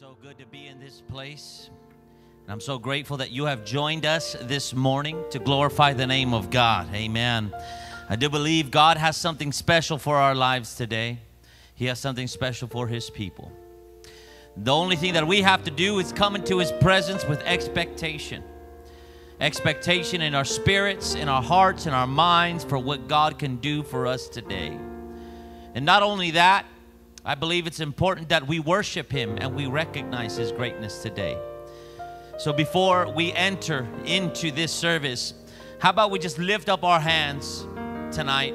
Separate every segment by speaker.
Speaker 1: so good to be in this place. And I'm so grateful that you have joined us this morning to glorify the name of God. Amen. I do believe God has something special for our lives today. He has something special for His people. The only thing that we have to do is come into His presence with expectation. Expectation in our spirits, in our hearts, in our minds for what God can do for us today. And not only that, I believe it's important that we worship Him and we recognize His greatness today. So before we enter into this service, how about we just lift up our hands tonight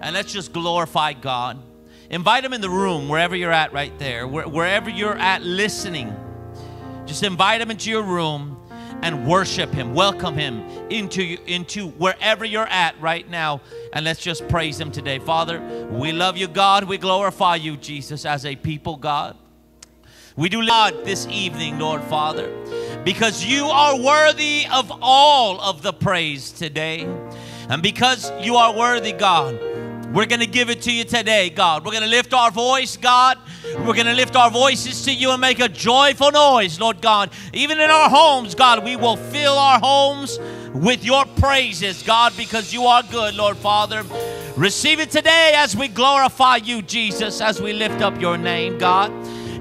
Speaker 1: and let's just glorify God. Invite Him in the room, wherever you're at right there, wherever you're at listening. Just invite Him into your room and worship Him. Welcome Him into, into wherever you're at right now. And let's just praise Him today. Father, we love you, God. We glorify you, Jesus, as a people, God. We do God this evening, Lord Father, because you are worthy of all of the praise today. And because you are worthy, God, we're going to give it to you today, God. We're going to lift our voice, God. We're going to lift our voices to you and make a joyful noise, Lord God. Even in our homes, God, we will fill our homes with your praises, God, because you are good, Lord Father. Receive it today as we glorify you, Jesus, as we lift up your name, God.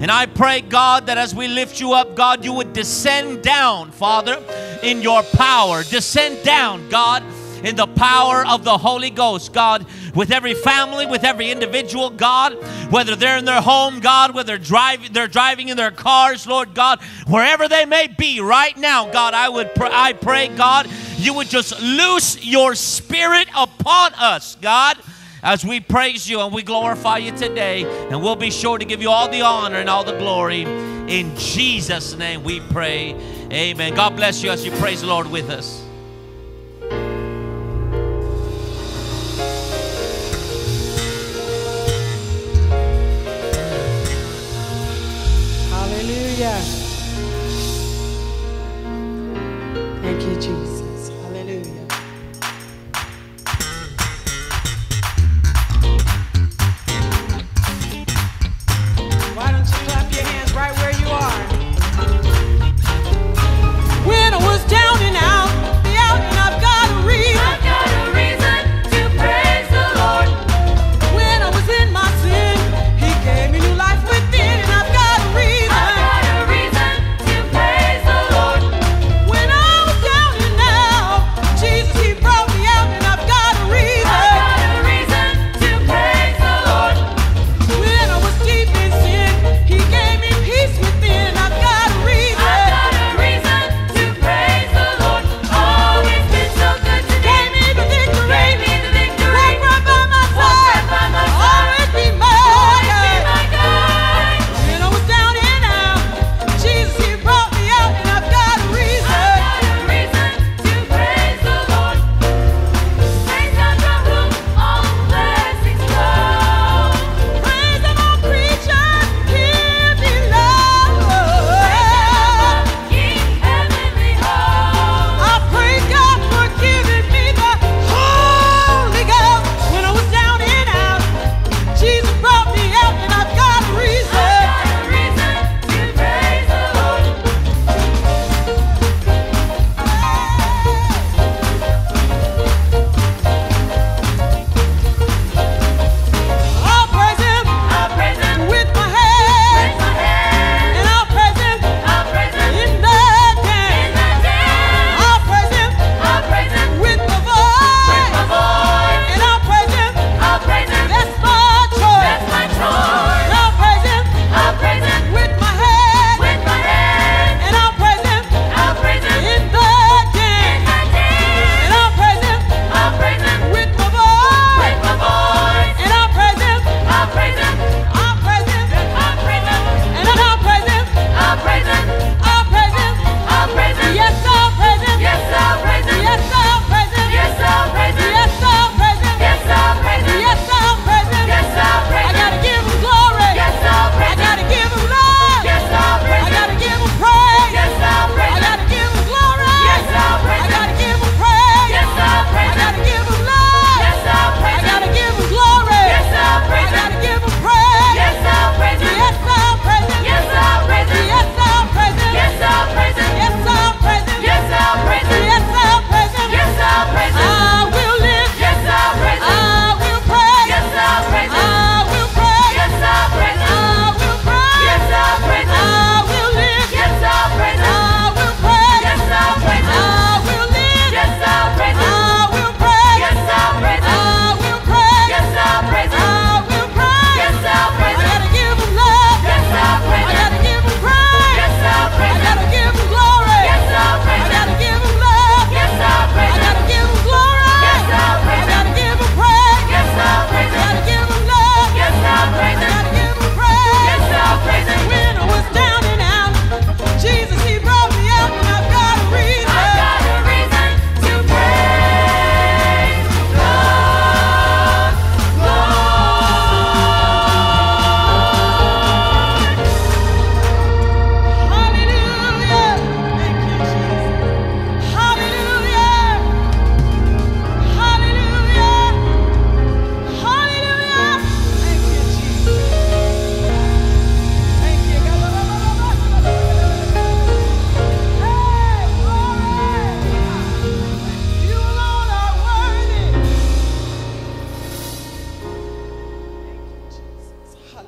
Speaker 1: And I pray, God, that as we lift you up, God, you would descend down, Father, in your power. Descend down, God in the power of the Holy Ghost, God, with every family, with every individual, God, whether they're in their home, God, whether they're driving, they're driving in their cars, Lord God, wherever they may be right now, God, I would pr- I pray, God, you would just loose your spirit upon us, God as we praise you and we glorify you today. And we'll be sure to give you all the honor and all the glory. In Jesus' name we pray. Amen. God bless you as you praise the Lord with us.
Speaker 2: Hallelujah.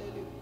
Speaker 2: Hallelujah.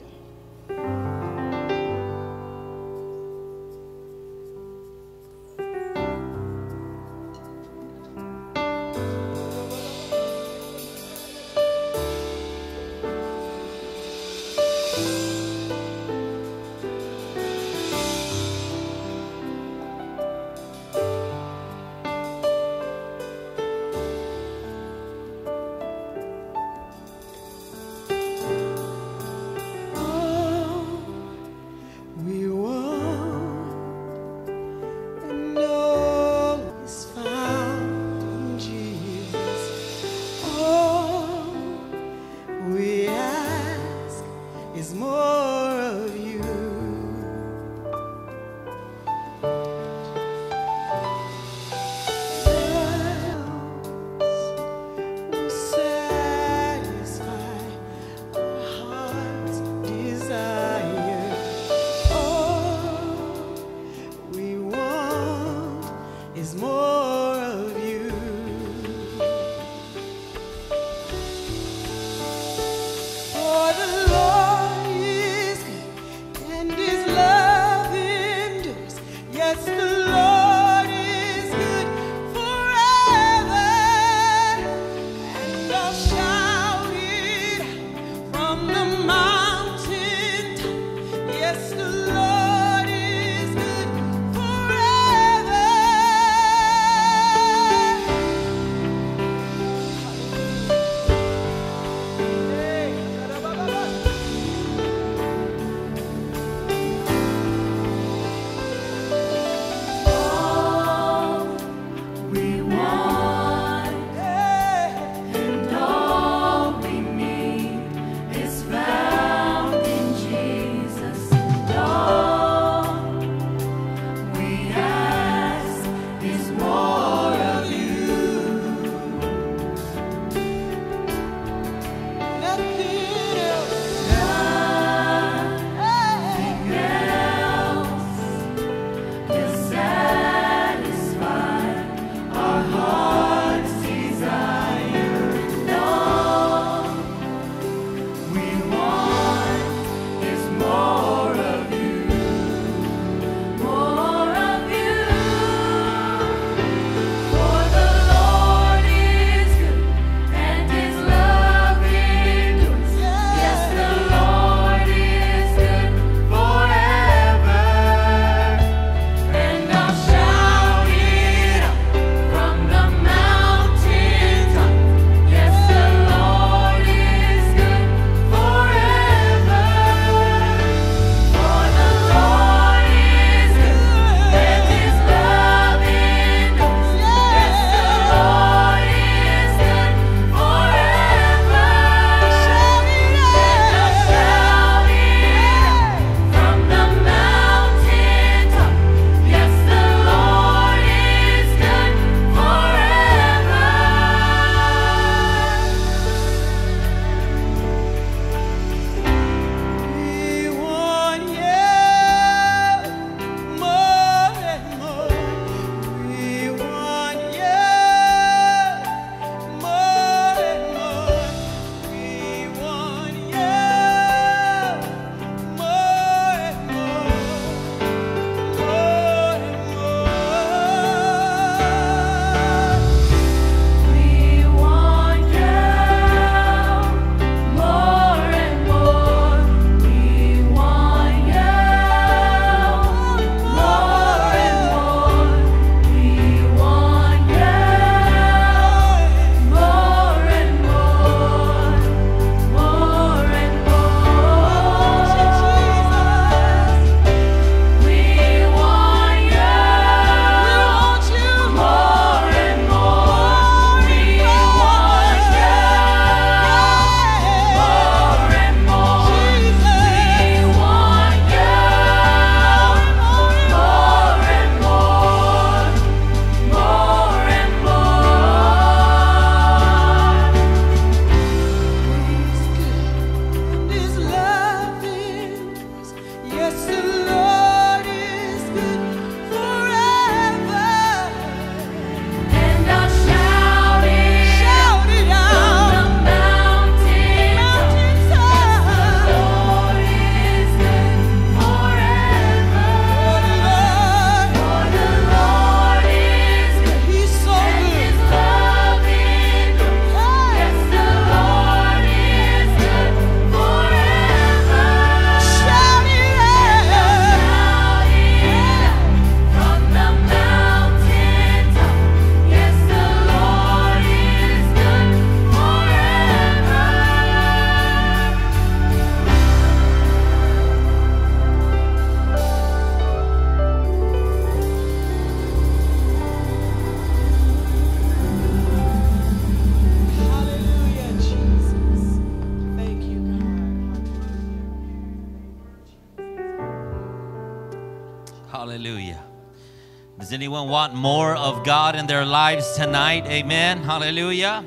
Speaker 1: anyone want more of God in their lives tonight? Amen. Hallelujah.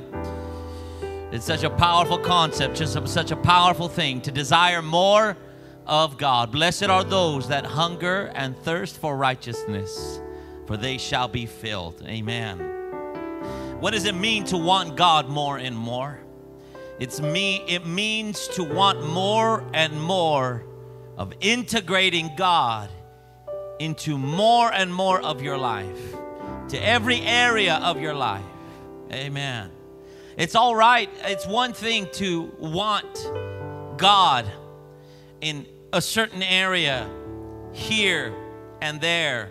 Speaker 1: It's such a powerful concept, just such a powerful thing to desire more of God. Blessed are those that hunger and thirst for righteousness, for they shall be filled. Amen. What does it mean to want God more and more? It's me it means to want more and more of integrating God into more and more of your life, to every area of your life. Amen. It's all right. It's one thing to want God in a certain area, here and there,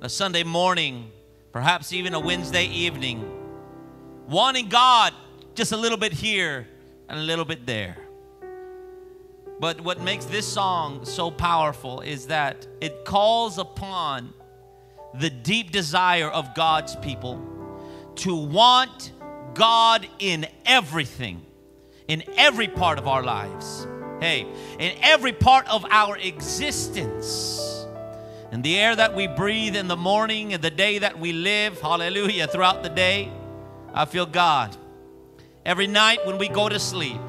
Speaker 1: a Sunday morning, perhaps even a Wednesday evening, wanting God just a little bit here and a little bit there. But what makes this song so powerful is that it calls upon the deep desire of God's people to want God in everything, in every part of our lives. Hey, in every part of our existence. In the air that we breathe in the morning, in the day that we live, hallelujah, throughout the day, I feel God. Every night when we go to sleep,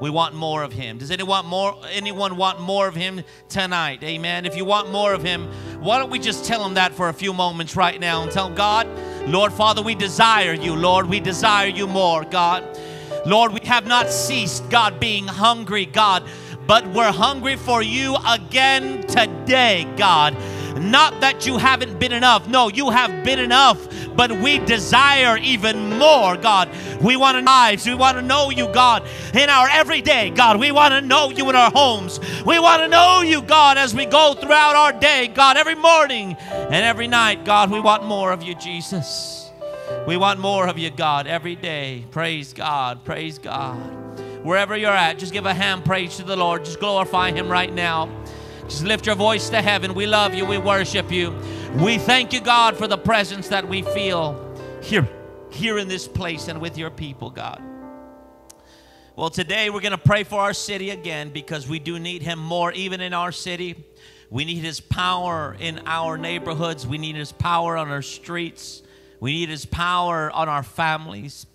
Speaker 1: we want more of him. Does anyone want more anyone want more of him tonight? Amen. If you want more of him, why don't we just tell him that for a few moments right now and tell God, Lord Father, we desire you, Lord. We desire you more, God. Lord, we have not ceased, God, being hungry, God, but we're hungry for you again today, God. Not that you haven't been enough. No, you have been enough, but we desire even more, God. We want to lives. We want to know you, God, in our everyday, God. We want to know you in our homes. We want to know you, God, as we go throughout our day, God, every morning and every night, God. We want more of you, Jesus. We want more of you, God, every day. Praise God. Praise God. Wherever you're at, just give a hand praise to the Lord. Just glorify Him right now. Just lift your voice to heaven. We love you. We worship you. We thank you, God, for the presence that we feel here, here in this place and with your people, God. Well, today we're going to pray for our city again because we do need Him more, even in our city. We need His power in our neighborhoods. We need His power on our streets. We need His power on our families.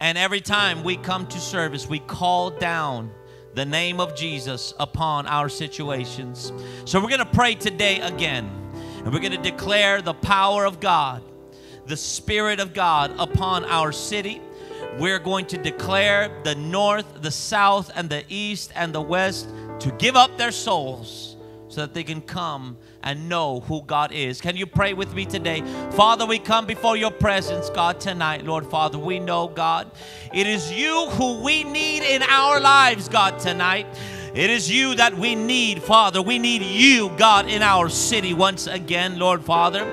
Speaker 1: And every time we come to service, we call down the name of Jesus upon our situations. So we're going to pray today again. And we're going to declare the power of God, the Spirit of God upon our city. We're going to declare the north, the south, and the east and the west to give up their souls so that they can come and know who God is. Can you pray with me today? Father, we come before your presence, God, tonight, Lord Father. We know, God, it is you who we need in our lives, God, tonight. It is you that we need, Father. We need you, God, in our city once again, Lord Father.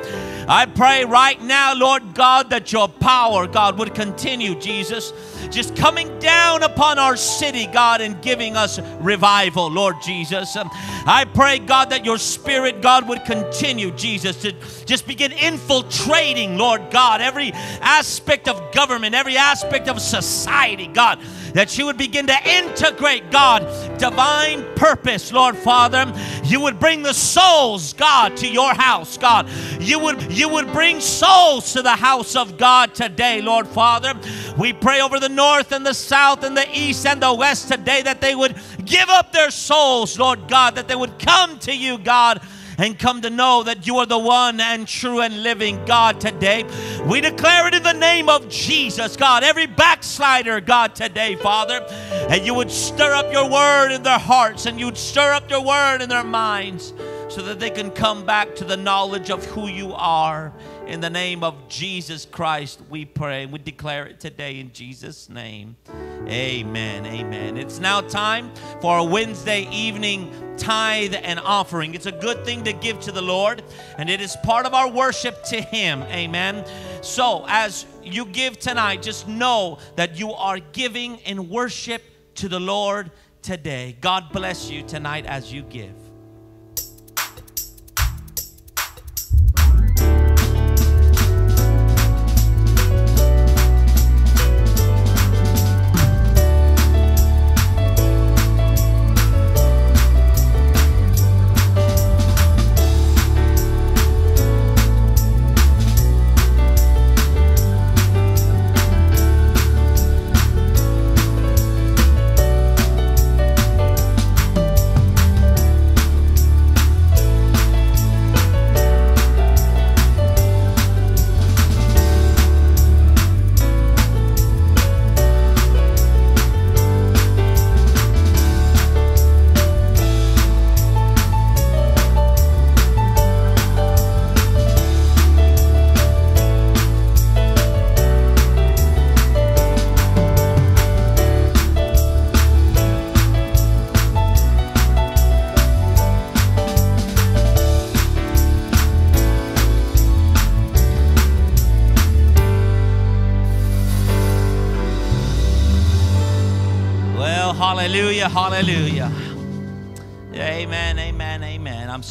Speaker 1: I pray right now, Lord God, that your power, God, would continue, Jesus, just coming down upon our city, God, and giving us revival, Lord Jesus. I pray, God, that your spirit, God, would continue, Jesus, to just begin infiltrating, Lord God, every aspect of government, every aspect of society, God, that you would begin to integrate, God, divine purpose, Lord Father. You would bring the souls, God, to your house, God. You would you would bring souls to the house of God today, Lord Father. We pray over the north and the south and the east and the west today that they would give up their souls, Lord God, that they would come to you, God and come to know that you are the one and true and living God today. We declare it in the name of Jesus, God. Every backslider, God, today, Father, and you would stir up your word in their hearts and you would stir up your word in their minds so that they can come back to the knowledge of who you are. In the name of Jesus Christ, we pray. We declare it today in Jesus' name. Amen. Amen. It's now time for a Wednesday evening tithe and offering. It's a good thing to give to the Lord, and it is part of our worship to Him. Amen. So, as you give tonight, just know that you are giving in worship to the Lord today. God bless you tonight as you give.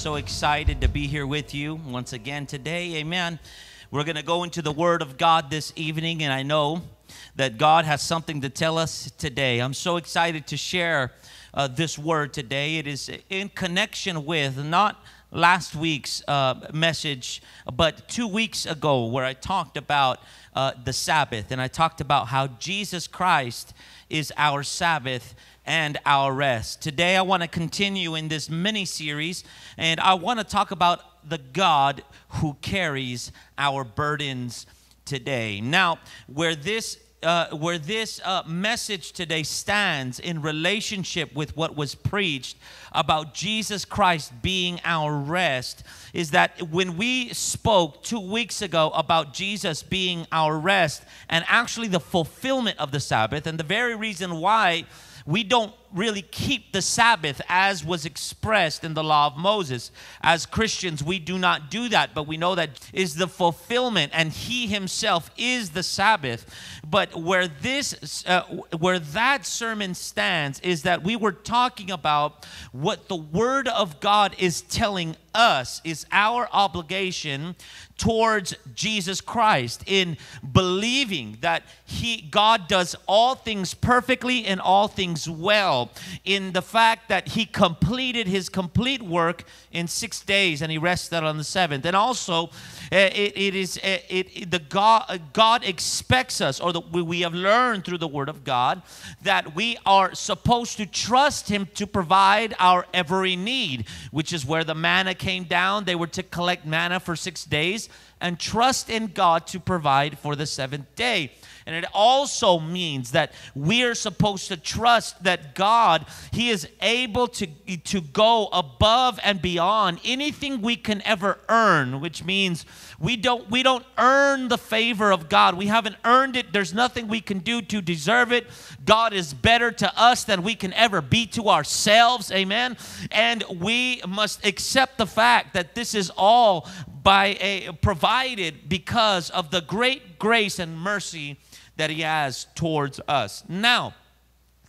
Speaker 1: So excited to be here with you once again today. Amen. We're going to go into the Word of God this evening, and I know that God has something to tell us today. I'm so excited to share uh, this word today. It is in connection with not last week's uh, message, but two weeks ago, where I talked about uh, the Sabbath and I talked about how Jesus Christ is our Sabbath and our rest. Today, I want to continue in this mini series and I want to talk about the God who carries our burdens today. Now, where this uh, where this uh, message today stands in relationship with what was preached about Jesus Christ being our rest is that when we spoke two weeks ago about Jesus being our rest and actually the fulfillment of the Sabbath, and the very reason why we don't really keep the Sabbath as was expressed in the law of Moses. As Christians, we do not do that, but we know that is the fulfillment, and He Himself is the Sabbath. But where this, uh, where that sermon stands, is that we were talking about what the Word of God is telling us is our obligation towards Jesus Christ in believing that he God does all things perfectly and all things well in the fact that he completed his complete work in 6 days and he rested on the 7th and also uh, it, it is uh, it, it- the God uh, God expects us or the, we- have learned through the word of God that we are supposed to trust him to provide our every need which is where the manna came down they were to collect manna for 6 days and trust in God to provide for the seventh day. And it also means that we are supposed to trust that God, He is able to, to go above and beyond anything we can ever earn, which means we don't we don't earn the favor of God. We haven't earned it. There's nothing we can do to deserve it. God is better to us than we can ever be to ourselves. Amen. And we must accept the fact that this is all by a provided because of the great grace and mercy that he has towards us. Now,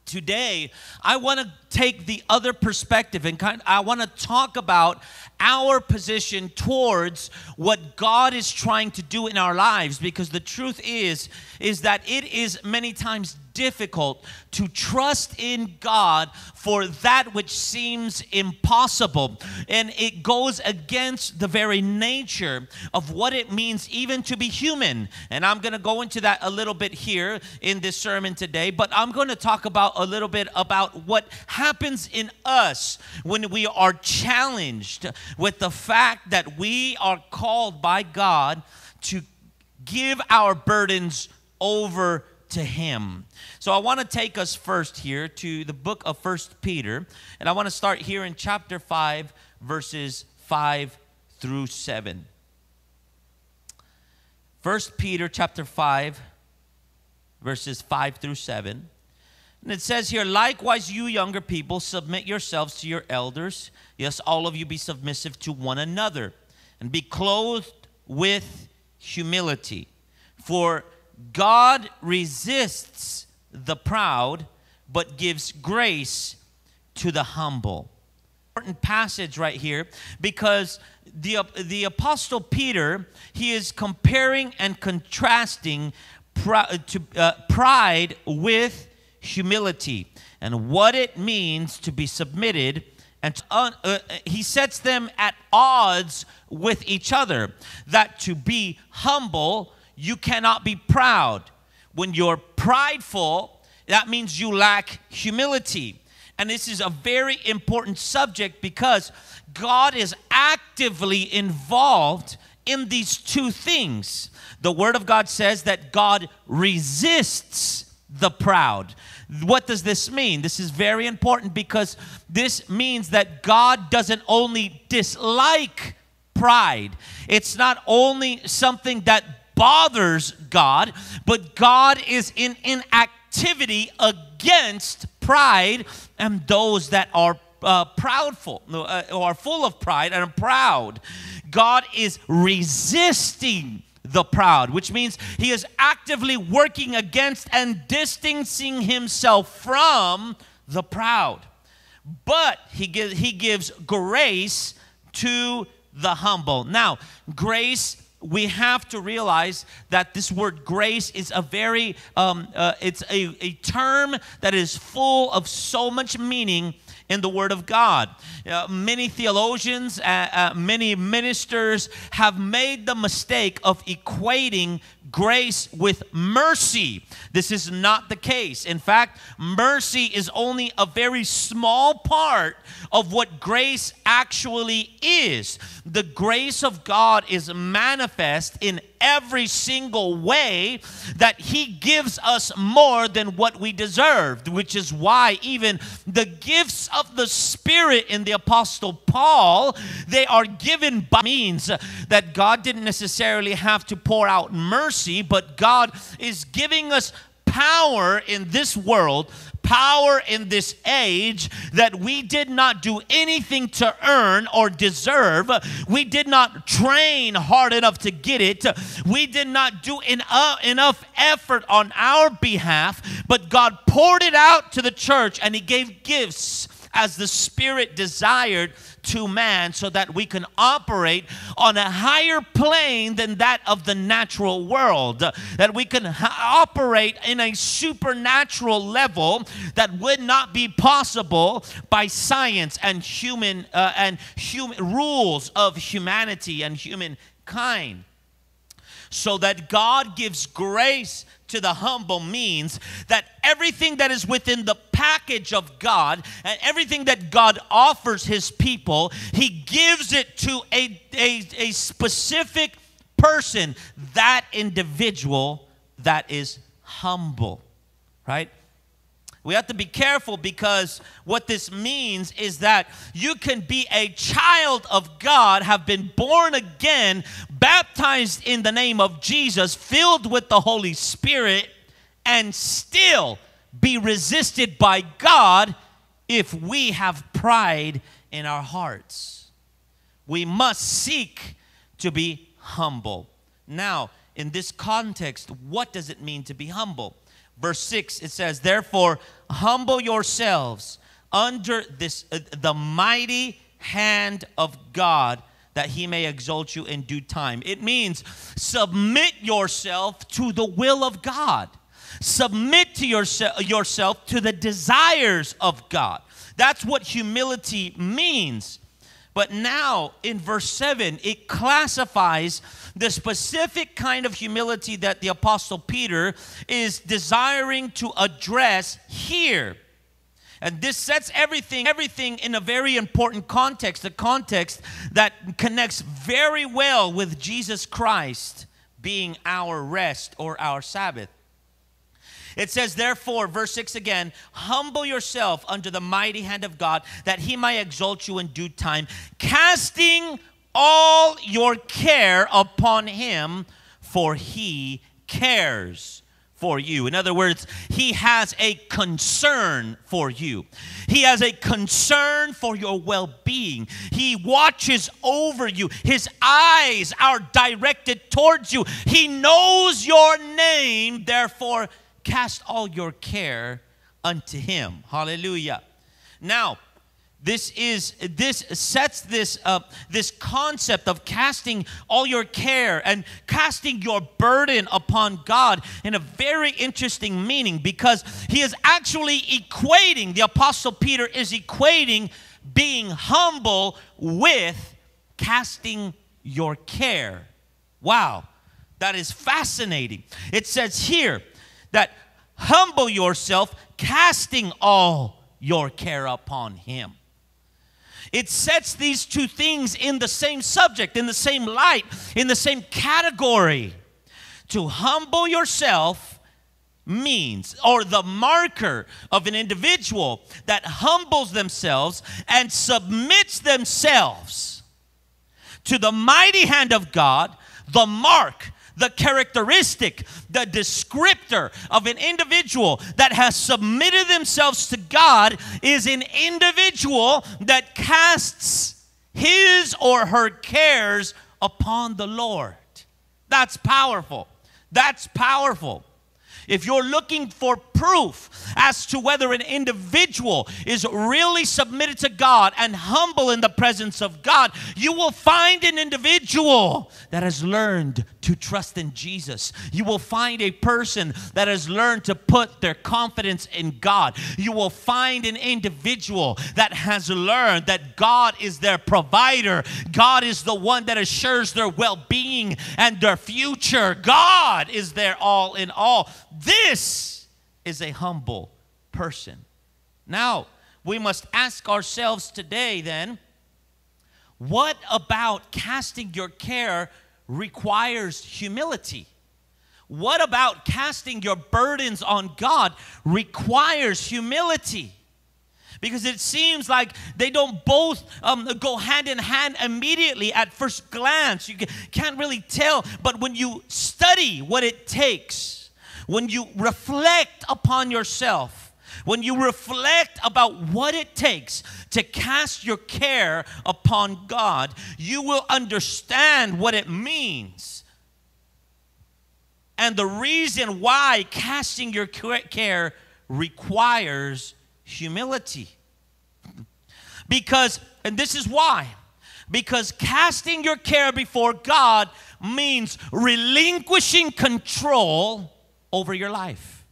Speaker 1: today I want to take the other perspective and kind I want to talk about our position towards what God is trying to do in our lives because the truth is is that it is many times difficult to trust in God for that which seems impossible. And it goes against the very nature of what it means even to be human. And I'm going to go into that a little bit here in this sermon today but I'm going to talk about a little bit about what happens in us when we are challenged with the fact that we are called by God to give our burdens over to him. So I want to take us first here to the book of First Peter, and I want to start here in chapter 5 verses 5 through 7. First Peter chapter 5 verses 5 through 7. And it says here, likewise, you younger people, submit yourselves to your elders. Yes, all of you be submissive to one another and be clothed with humility. For God resists the proud, but gives grace to the humble. Important passage right here because the, the apostle Peter, he is comparing and contrasting pri- to, uh, pride with humility and what it means to be submitted and to, uh, uh, he sets them at odds with each other that to be humble you cannot be proud when you're prideful that means you lack humility and this is a very important subject because God is actively involved in these two things. The Word of God says that God resists the proud. What does this mean? This is very important because this means that God doesn't only dislike pride, it's not only something that bothers God, but God is in inactivity against pride and those that are uh, proudful uh, or are full of pride and proud. God is resisting the proud, which means he is actively working against and distancing himself from the proud. But he gives, he gives grace to the humble. Now, grace we have to realize that this word grace is a very um, uh, it's a, a term that is full of so much meaning in the Word of God. Uh, many theologians, uh, uh, many ministers have made the mistake of equating grace with mercy. This is not the case. In fact, mercy is only a very small part of what grace actually is. The grace of God is manifest in every single way that He gives us more than what we deserved, which is why even the gifts of the Spirit in the Apostle Paul, they are given by means that God didn't necessarily have to pour out mercy, but God is giving us power in this world, power in this age that we did not do anything to earn or deserve. We did not train hard enough to get it. We did not do en- uh, enough effort on our behalf, but God poured it out to the church and He gave gifts as the Spirit desired to man so that we can operate on a higher plane than that of the natural world. That we can operate in a supernatural level that would not be possible by science and human uh, and human rules of humanity and humankind so that God gives grace to the humble means that everything that is within the package of God and everything that God offers his people, he gives it to a, a, a specific person, that individual that is humble, right? We have to be careful because what this means is that you can be a child of God, have been born again, baptized in the name of Jesus, filled with the Holy Spirit, and still be resisted by God if we have pride in our hearts. We must seek to be humble. Now, in this context, what does it mean to be humble? Verse 6 it says, Therefore, humble yourselves under this uh, the mighty hand of God that he may exalt you in due time. It means submit yourself to the will of God. Submit to yourself yourself to the desires of God. That's what humility means. But now in verse 7, it classifies the specific kind of humility that the Apostle Peter is desiring to address here. And this sets everything, everything in a very important context, a context that connects very well with Jesus Christ being our rest or our Sabbath. It says, therefore, verse 6 again, humble yourself under the mighty hand of God, that he might exalt you in due time, casting all your care upon him, for he cares for you. In other words, he has a concern for you. He has a concern for your well being. He watches over you. His eyes are directed towards you. He knows your name, therefore, cast all your care unto him. Hallelujah. Now, this is this sets this up this concept of casting all your care and casting your burden upon god in a very interesting meaning because he is actually equating the apostle peter is equating being humble with casting your care wow that is fascinating it says here that humble yourself casting all your care upon him it sets these two things in the same subject, in the same light, in the same category. To humble yourself means, or the marker of an individual that humbles themselves and submits themselves to the mighty hand of God, the mark the characteristic, the descriptor of an individual that has submitted themselves to God is an individual that casts his or her cares upon the Lord. That's powerful. That's powerful. If you're looking for proof as to whether an individual is really submitted to God and humble in the presence of God, you will find an individual that has learned to trust in Jesus. You will find a person that has learned to put their confidence in God. You will find an individual that has learned that God is their provider. God is the one that assures their well being and their future. God is their all in all. This is a humble person. Now, we must ask ourselves today then what about casting your care requires humility? What about casting your burdens on God requires humility? Because it seems like they don't both um, go hand in hand immediately at first glance. You can't really tell. But when you study what it takes, when you reflect upon yourself, when you reflect about what it takes to cast your care upon God, you will understand what it means. And the reason why casting your care requires humility. Because, and this is why, because casting your care before God means relinquishing control over your life.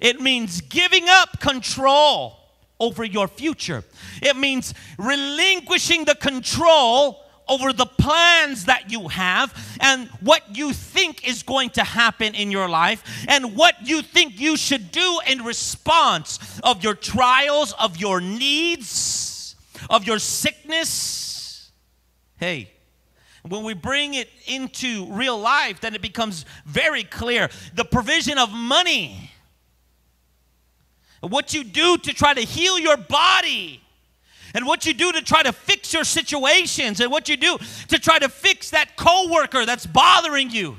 Speaker 1: It means giving up control over your future. It means relinquishing the control over the plans that you have and what you think is going to happen in your life and what you think you should do in response of your trials, of your needs, of your sickness. Hey, when we bring it into real life, then it becomes very clear. The provision of money, what you do to try to heal your body, and what you do to try to fix your situations, and what you do to try to fix that coworker that's bothering you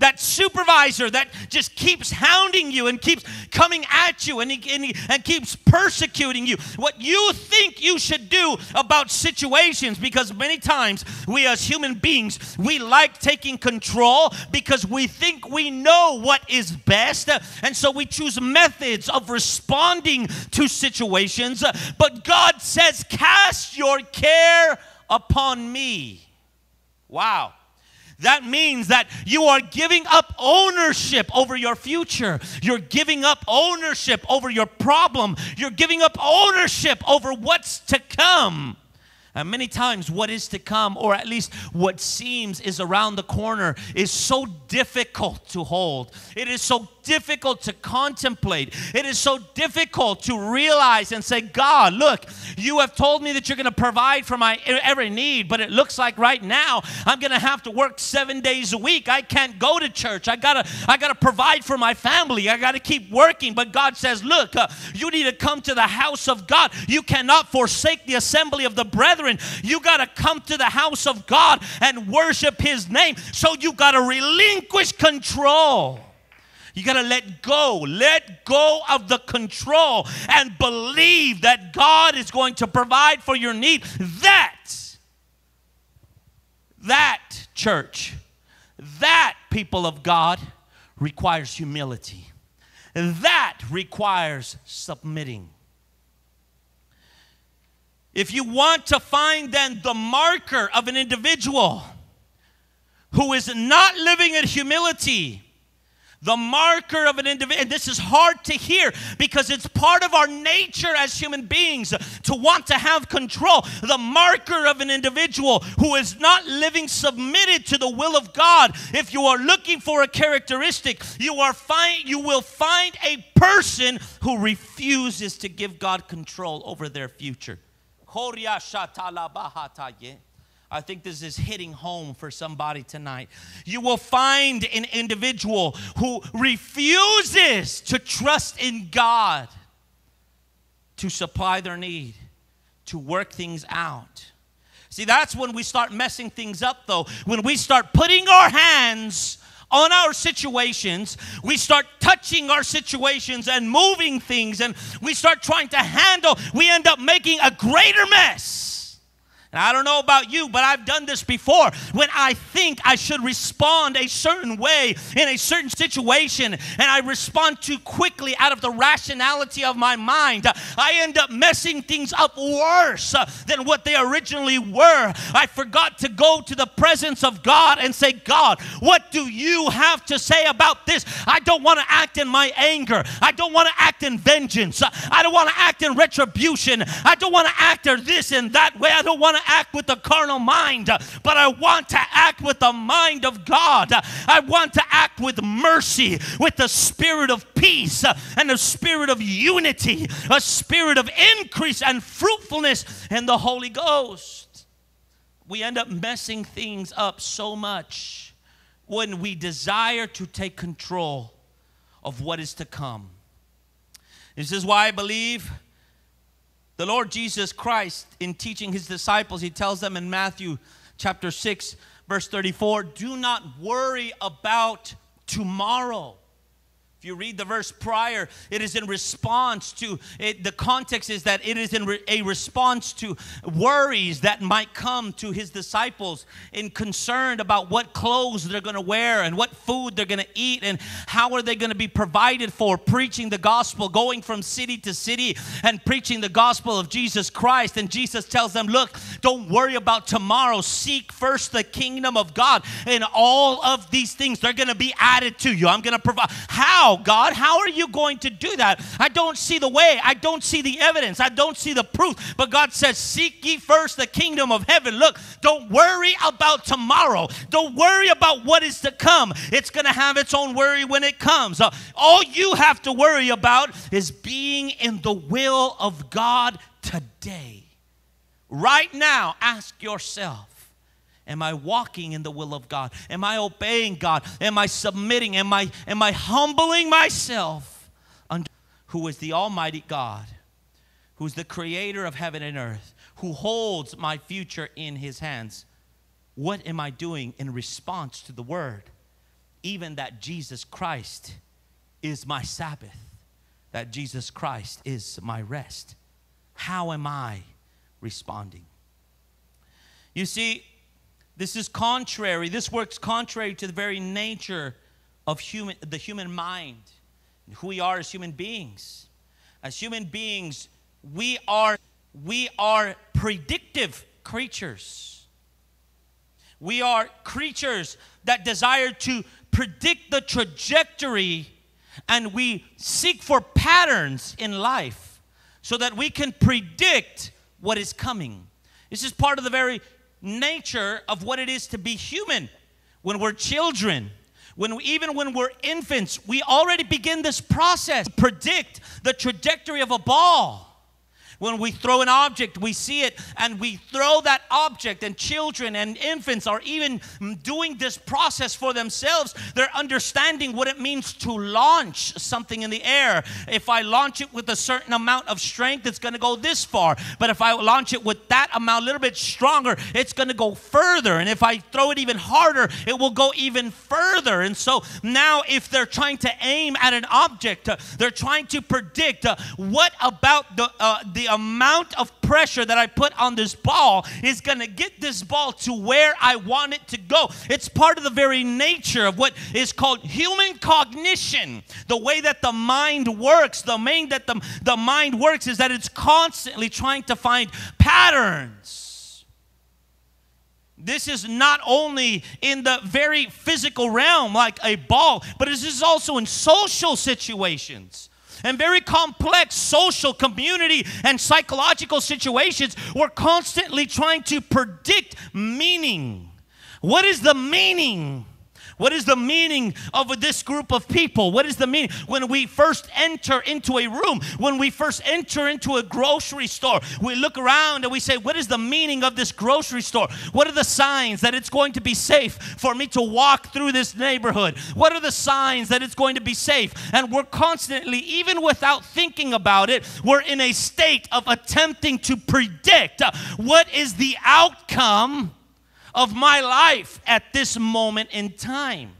Speaker 1: that supervisor that just keeps hounding you and keeps coming at you and, he, and, he, and keeps persecuting you. What you think you should do about situations, because many times we as human beings, we like taking control because we think we know what is best. And so we choose methods of responding to situations. But God says, Cast your care upon me. Wow. That means that you are giving up ownership over your future. You're giving up ownership over your problem. You're giving up ownership over what's to come. And many times, what is to come, or at least what seems is around the corner, is so difficult to hold. It is so difficult to contemplate. It is so difficult to realize and say, God, look, you have told me that you're going to provide for my every need, but it looks like right now I'm going to have to work seven days a week. I can't go to church. I gotta, I gotta provide for my family. I gotta keep working. But God says, look, uh, you need to come to the house of God. You cannot forsake the assembly of the brethren. You gotta come to the house of God and worship His name. So you gotta relinquish control. You got to let go. Let go of the control and believe that God is going to provide for your need. That, that church, that people of God requires humility. That requires submitting. If you want to find then the marker of an individual who is not living in humility, the marker of an individual, and this is hard to hear because it's part of our nature as human beings to want to have control. The marker of an individual who is not living submitted to the will of God. If you are looking for a characteristic, you are find you will find a person who refuses to give God control over their future. I think this is hitting home for somebody tonight. You will find an individual who refuses to trust in God to supply their need, to work things out. See, that's when we start messing things up, though. When we start putting our hands on our situations, we start touching our situations and moving things, and we start trying to handle, we end up making a greater mess And I don't know about you, but I've done this before. When I think I should respond a certain way in a certain situation, and I respond too quickly out of the rationality of my mind, I end up messing things up worse than what they originally were. I forgot to go to the presence of God and say, God, what do you have to say about this? I don't want to act in my anger. I don't want to act in vengeance. I don't want to act in retribution. I don't want to act or this and that way. I don't want to act with the carnal mind, but I want to act with the mind of God. I want to act with mercy, with the spirit of peace and the spirit of unity, a spirit of increase and fruitfulness in the Holy Ghost. We end up messing things up so much when we desire to take control of what is to come. This is why I believe the Lord Jesus Christ, in teaching his disciples, he tells them in Matthew chapter 6, verse 34 do not worry about tomorrow. If you read the verse prior, it is in response to it, the context is that it is in re, a response to worries that might come to his disciples in concern about what clothes they're going to wear and what food they're going to eat and how are they going to be provided for preaching the gospel going from city to city and preaching the gospel of Jesus Christ. And Jesus tells them look don't worry about tomorrow. Seek first the kingdom of God and all of these things they're going to be added to you. I'm going to provide how God? How are you going to do that? I don't see the way. I don't see the evidence. I don't see the proof. But God says, Seek ye first the kingdom of heaven. Look, don't worry about tomorrow. Don't worry about what is to come. It's going to have its own worry when it comes. Uh, all you have to worry about is being in the will of God today. Right now, ask yourself Am I walking in the will of God? Am I obeying God? Am I submitting? Am I, am I humbling myself under who is the Almighty God, who's the creator of heaven and earth, who holds my future in his hands? What am I doing in response to the word? Even that Jesus Christ is my Sabbath, that Jesus Christ is my rest. How am I responding? You see, this is contrary, this works contrary to the very nature of human, the human mind, who we are as human beings. As human beings, we are, we are predictive creatures. We are creatures that desire to predict the trajectory and we seek for patterns in life so that we can predict what is coming. This is part of the very nature of what it is to be human. When we're children, when we, even when we're infants, we already begin this process. Predict the trajectory of a ball. When we throw an object, we see it and we throw that object, and children and infants are even doing this process for themselves. They're understanding what it means to launch something in the air. If I launch it with a certain amount of strength, it's going to go this far. But if I launch it with that amount, a little bit stronger, it's going to go further. And if I throw it even harder, it will go even further. And so now, if they're trying to aim at an object, uh, they're trying to predict uh, what about the, uh, the amount of pressure that I put on this ball is going to get this ball to where I want it to go. It's part of the very nature of what is called human cognition. The way that the mind works, the main that the, the mind works is that it's constantly trying to find patterns. This is not only in the very physical realm, like a ball, but this is also in social situations and very complex social, community, and psychological situations. We're constantly trying to predict meaning. What is the meaning? What is the meaning of this group of people? What is the meaning? When we first enter into a room, when we first enter into a grocery store, we look around and we say, What is the meaning of this grocery store? What are the signs that it's going to be safe for me to walk through this neighborhood? What are the signs that it's going to be safe? And we're constantly, even without thinking about it, we're in a state of attempting to predict uh, what is the outcome of my life at this moment in time.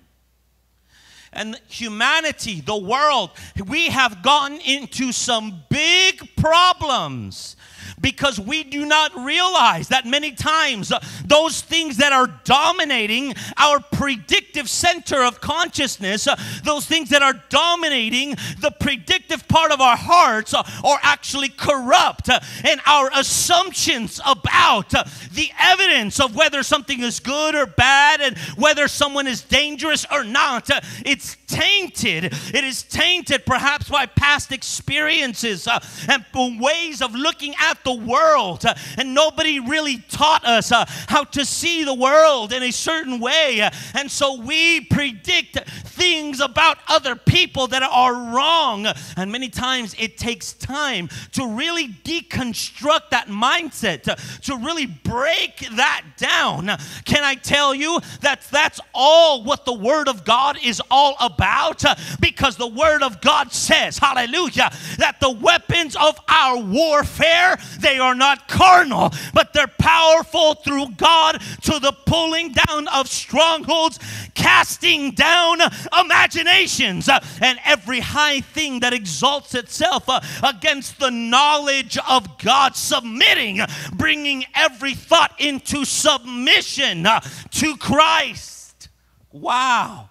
Speaker 1: And humanity, the world, we have gotten into some big problems because we do not realize that many times uh, those things that are dominating our predictive center of consciousness, uh, those things that are dominating the predictive part of our hearts, uh, are actually corrupt. And our assumptions about the evidence of whether something is good or bad and whether someone is dangerous or not, it's tainted. It is tainted perhaps by past experiences and ways of looking at the world. Uh, and nobody really taught us uh, how to see the world in a certain way. And so we predict things about other people that are wrong. And many times it takes time to really deconstruct that mindset, to really break that down. Can I tell you that that's all what the Word of God is all about? Because the Word of God says, hallelujah, that the weapons of our warfare, they are not carnal, but they're powerful through God to the pulling down of strongholds, casting down imaginations, uh, and every high thing that exalts itself uh, against the knowledge of God, submitting, bringing every thought into submission uh, to Christ. Wow.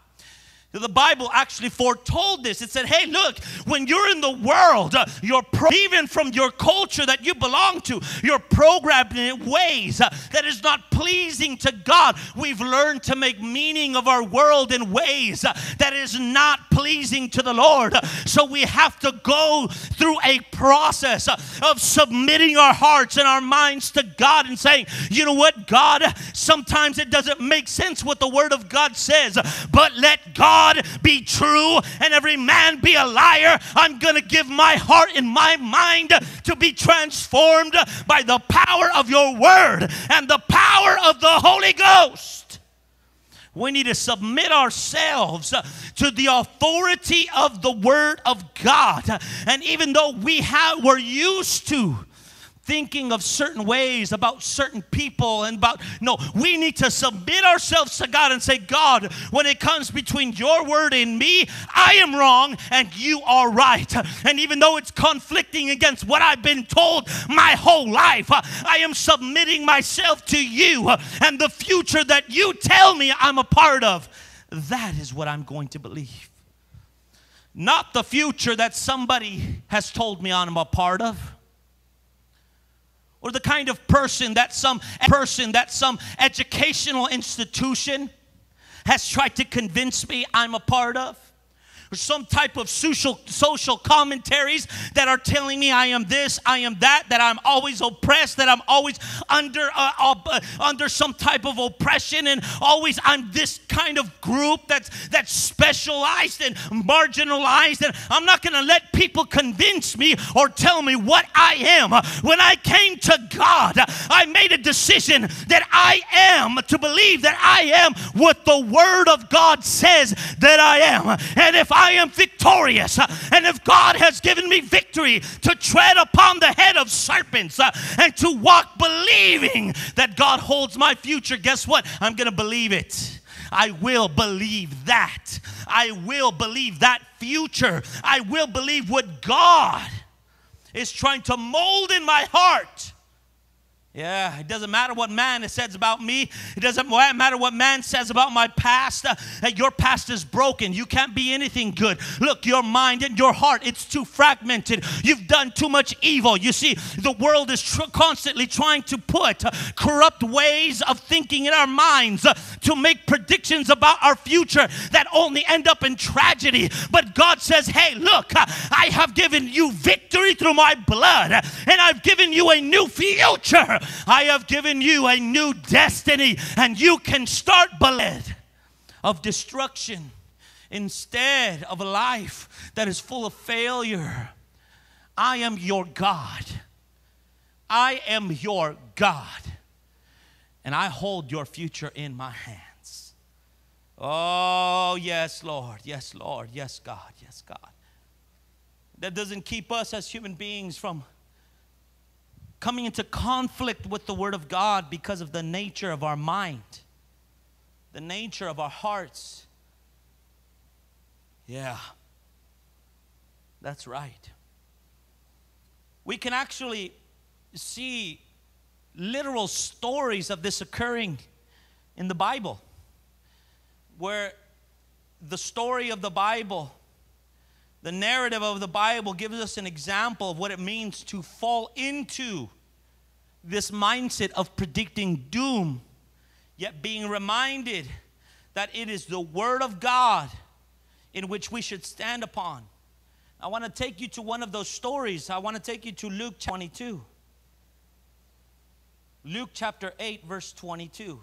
Speaker 1: The Bible actually foretold this. It said, hey, look, when you're in the world, uh, you're pro- even from your culture that you belong to, you're programmed in ways uh, that is not pleasing to God. We've learned to make meaning of our world in ways uh, that is not pleasing to the Lord. So we have to go through a process uh, of submitting our hearts and our minds to God and saying, you know what, God, sometimes it doesn't make sense what the Word of God says, but let God be true and every man be a liar. I'm going to give my heart and my mind to be transformed by the power of your Word and the power of the Holy Ghost. We need to submit ourselves to the authority of the Word of God. And even though we have, we're used to thinking of certain ways about certain people and about no we need to submit ourselves to god and say god when it comes between your word and me i am wrong and you are right. And even though it's conflicting against what i've been told my whole life i am submitting myself to you and the future that you tell me i'm a part of. That is what i'm going to believe. Not the future that somebody has told me i'm a part of or the kind of person that some person that some educational institution has tried to convince me I'm a part of or some type of social social commentaries that are telling me I am this, I am that, that I'm always oppressed, that I'm always under uh, uh, under some type of oppression, and always I'm this kind of group that's that's specialized and marginalized, and I'm not going to let people convince me or tell me what I am. When I came to God, I made a decision that I am to believe that I am what the Word of God says that I am, and if I am victorious, uh, and if God has given me victory to tread upon the head of serpents uh, and to walk believing that God holds my future, guess what? I'm going to believe it. I will believe that. I will believe that future. I will believe what God is trying to mold in my heart. Yeah, it doesn't matter what man says about me. It doesn't matter what man says about my past. Uh, your past is broken. You can't be anything good. Look, your mind and your heart, it's too fragmented. You've done too much evil. You see, the world is tr- constantly trying to put uh, corrupt ways of thinking in our minds uh, to make predictions about our future that only end up in tragedy. But God says, hey, look, uh, I have given you victory through my blood, uh, and I've given you a new future. I have given you a new destiny, and you can start bled of destruction instead of a life that is full of failure. I am your God. I am your God. And I hold your future in my hands. Oh, yes, Lord. Yes, Lord. Yes, God. Yes, God. That doesn't keep us as human beings from coming into conflict with the Word of God because of the nature of our mind, the nature of our hearts. Yeah. That's right. We can actually see literal stories of this occurring in the Bible, where the story of the Bible, the narrative of the Bible gives us an example of what it means to fall into this mindset of predicting doom, yet being reminded that it is the Word of God in which we should stand upon. I want to take you to one of those stories. I want to take you to Luke 22. Luke chapter 8, verse 22.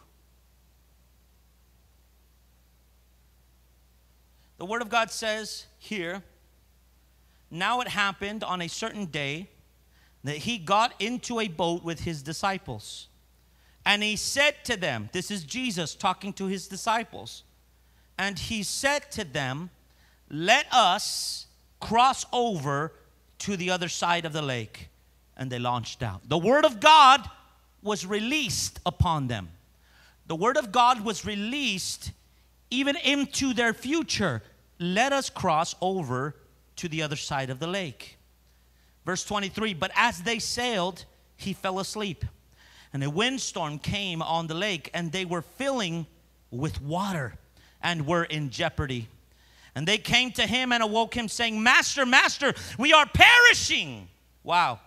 Speaker 1: The Word of God says here, Now it happened on a certain day that he got into a boat with his disciples. And he said to them, This is Jesus talking to his disciples. And he said to them, Let us cross over to the other side of the lake. And they launched out. The word of God was released upon them. The word of God was released even into their future. Let us cross over to the other side of the lake. Verse 23 But as they sailed, he fell asleep. And a windstorm came on the lake, and they were filling with water and were in jeopardy. And they came to him and awoke him, saying, Master, Master, we are perishing. Wow.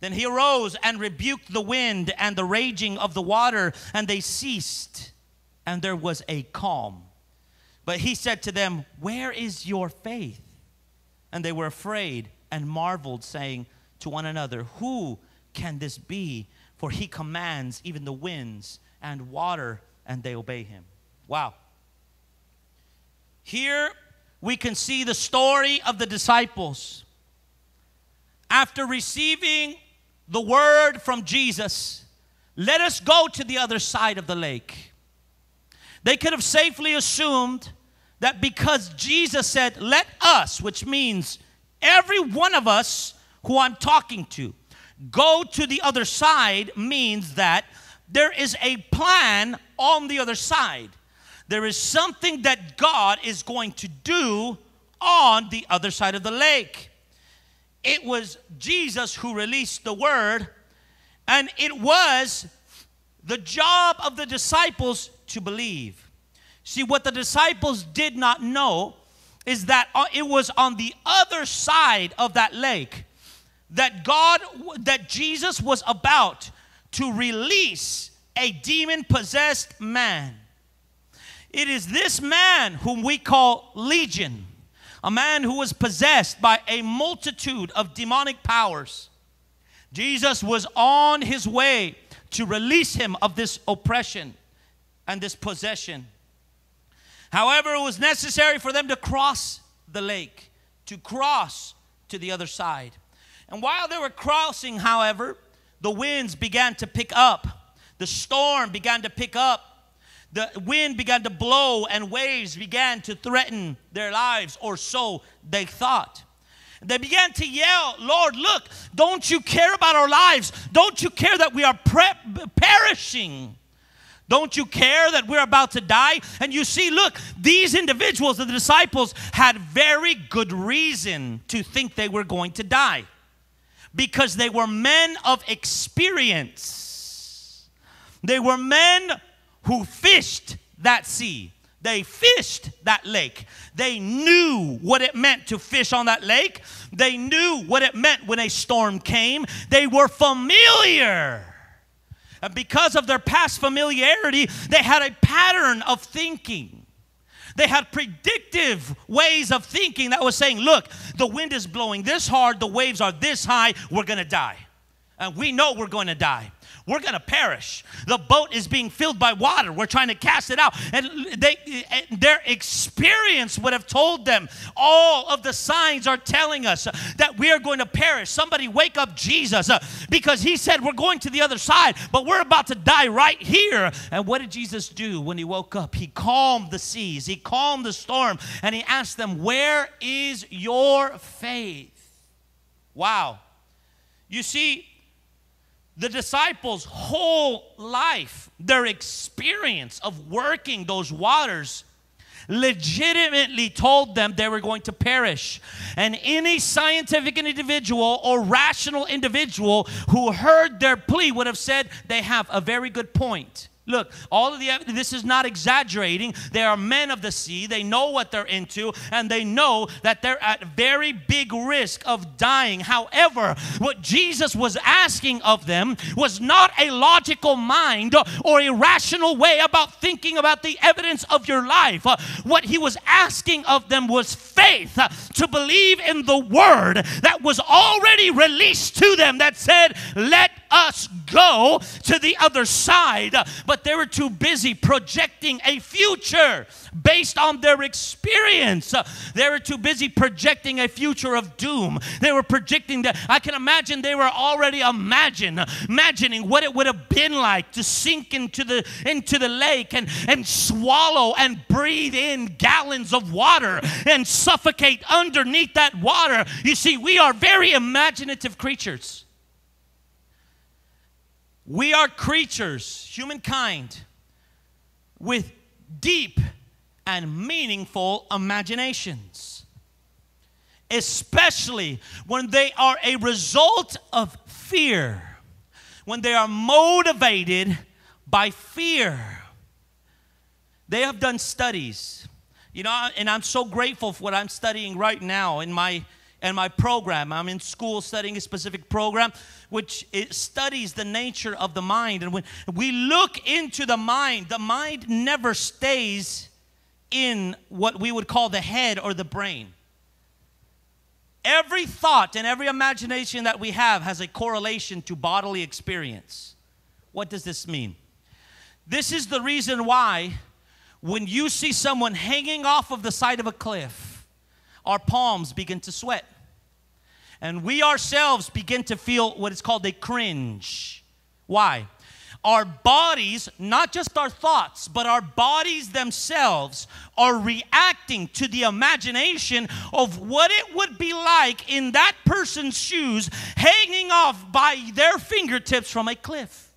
Speaker 1: Then he arose and rebuked the wind and the raging of the water, and they ceased, and there was a calm. But he said to them, Where is your faith? And they were afraid and marveled, saying to one another, Who can this be? For he commands even the winds and water, and they obey him. Wow. Here we can see the story of the disciples. After receiving the word from Jesus, let us go to the other side of the lake. They could have safely assumed that because Jesus said, let us, which means every one of us who I'm talking to, go to the other side, means that there is a plan on the other side. There is something that God is going to do on the other side of the lake. It was Jesus who released the word, and it was the job of the disciples to believe. See, what the disciples did not know is that uh, it was on the other side of that lake that God, that Jesus was about to release a demon possessed man. It is this man whom we call Legion, a man who was possessed by a multitude of demonic powers. Jesus was on his way to release him of this oppression and this possession. However, it was necessary for them to cross the lake, to cross to the other side. And while they were crossing, however, the winds began to pick up, the storm began to pick up. The wind began to blow and waves began to threaten their lives, or so they thought. They began to yell, Lord, look, don't you care about our lives? Don't you care that we are perishing? Don't you care that we're about to die? And you see, look, these individuals, the disciples, had very good reason to think they were going to die because they were men of experience. They were men who fished that sea. They fished that lake. They knew what it meant to fish on that lake. They knew what it meant when a storm came. They were familiar. And because of their past familiarity, they had a pattern of thinking. They had predictive ways of thinking that was saying, look, the wind is blowing this hard, the waves are this high, we're gonna die. And we know we're going to die. We're going to perish. The boat is being filled by water. We're trying to cast it out. And they their experience would have told them all of the signs are telling us that we are going to perish. Somebody wake up Jesus uh, because he said we're going to the other side, but we're about to die right here. And what did Jesus do when he woke up? He calmed the seas. He calmed the storm and he asked them, "Where is your faith?" Wow. You see, the disciples' whole life, their experience of working those waters, legitimately told them they were going to perish. And any scientific individual or rational individual who heard their plea would have said they have a very good point. Look, all of the this is not exaggerating. They are men of the sea. They know what they're into, and they know that they're at very big risk of dying. However, what Jesus was asking of them was not a logical mind or a rational way about thinking about the evidence of your life. What he was asking of them was faith to believe in the word that was already released to them that said, Let us go to the other side. But they were too busy projecting a future based on their experience. They were too busy projecting a future of doom. They were projecting that. I can imagine they were already imagine, imagining what it would have been like to sink into the into the lake and, and swallow and breathe in gallons of water and suffocate underneath that water. You see, we are very imaginative creatures. We are creatures, humankind, with deep and meaningful imaginations, especially when they are a result of fear, when they are motivated by fear. They have done studies, you know, and I'm so grateful for what I'm studying right now in my in my program. I'm in school studying a specific program which studies the nature of the mind. And when we look into the mind, the mind never stays in what we would call the head or the brain. Every thought and every imagination that we have has a correlation to bodily experience. What does this mean? This is the reason why when you see someone hanging off of the side of a cliff, our palms begin to sweat. And we ourselves begin to feel what is called a cringe. Why? Our bodies, not just our thoughts, but our bodies themselves are reacting to the imagination of what it would be like in that person's shoes hanging off by their fingertips from a cliff.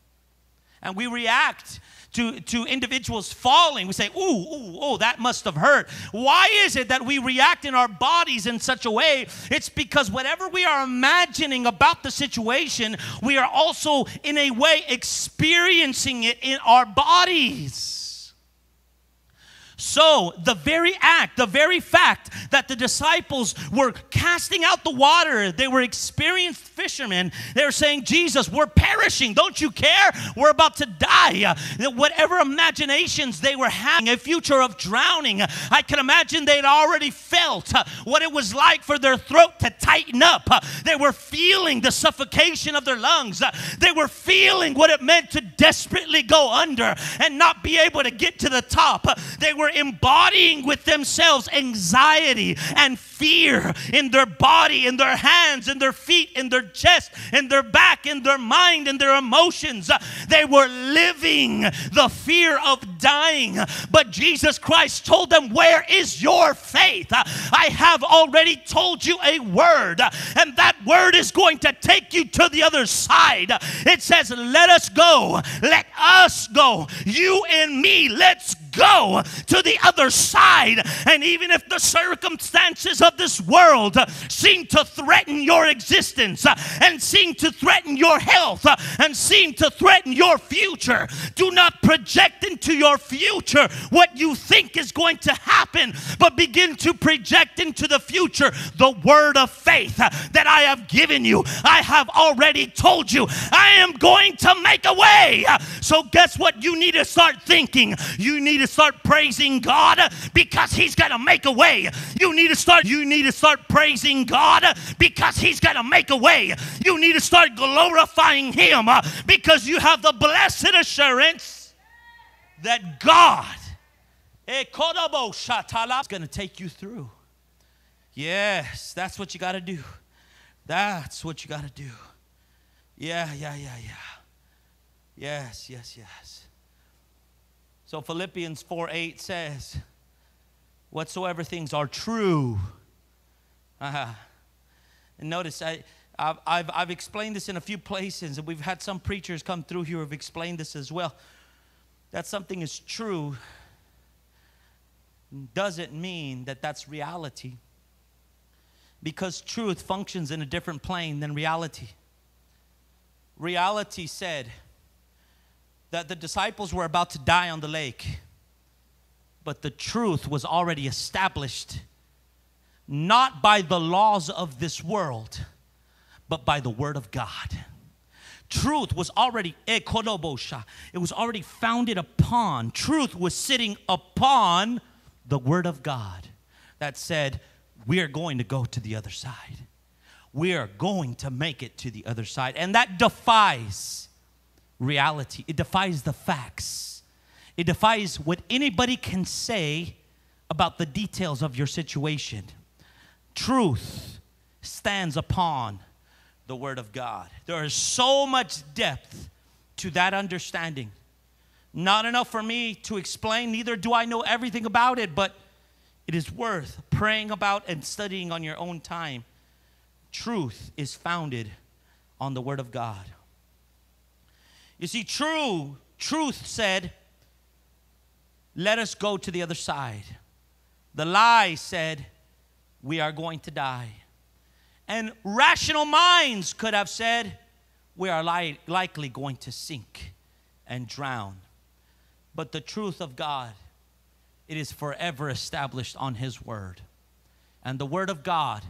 Speaker 1: And we react to, to individuals falling. We say, ooh, ooh, oh, that must have hurt. Why is it that we react in our bodies in such a way? It's because whatever we are imagining about the situation, we are also in a way experiencing it in our bodies. So, the very act, the very fact that the disciples were casting out the water, they were experienced fishermen. They were saying, Jesus, we're perishing. Don't you care? We're about to die. Whatever imaginations they were having, a future of drowning, I can imagine they'd already felt what it was like for their throat to tighten up. They were feeling the suffocation of their lungs. They were feeling what it meant to desperately go under and not be able to get to the top. They were embodying with themselves anxiety and fear in their body, in their hands, in their feet, in their chest, in their back, in their mind, in their emotions. They were living the fear of dying. But Jesus Christ told them, Where is your faith? I have already told you a word, and that word is going to take you to the other side. It says, Let us go. Let us go. You and me, let's go to the other side. And even if the circumstances of this world seem to threaten your existence and seem to threaten your health and seem to threaten your future, do not project into your future what you think is going to happen, but begin to project into the future the word of faith that I have given you. I have already told you I am going to make a way. So, guess what? You need to start thinking. You need to start praising God because He's going to make a way. You need to start. You need to start praising God because He's going to make a way. You need to start glorifying Him because you have the blessed assurance that God eh, is going to take you through. Yes, that's what you got to do. That's what you got to do. Yeah, yeah, yeah, yeah. Yes, yes, yes. So Philippians 4 8 says, Whatsoever things are true. Uh-huh. And notice, I, I've, I've, I've explained this in a few places, and we've had some preachers come through here who have explained this as well. That something is true doesn't mean that that's reality. Because truth functions in a different plane than reality. Reality said that the disciples were about to die on the lake, but the truth was already established not by the laws of this world, but by the word of God. Truth was already eh, ekolobosha. It was already founded upon. Truth was sitting upon the word of God that said, "We are going to go to the other side. We are going to make it to the other side." And that defies reality. It defies the facts. It defies what anybody can say about the details of your situation. Truth stands upon the Word of God. There is so much depth to that understanding. Not enough for me to explain, neither do I know everything about it, but it is worth praying about and studying on your own time. Truth is founded on the Word of God. You see, true truth said, Let us go to the other side. The lie said, We are going to die. And rational minds could have said, We are li- likely going to sink and drown. But the truth of God, it is forever established on His Word. And the Word of God,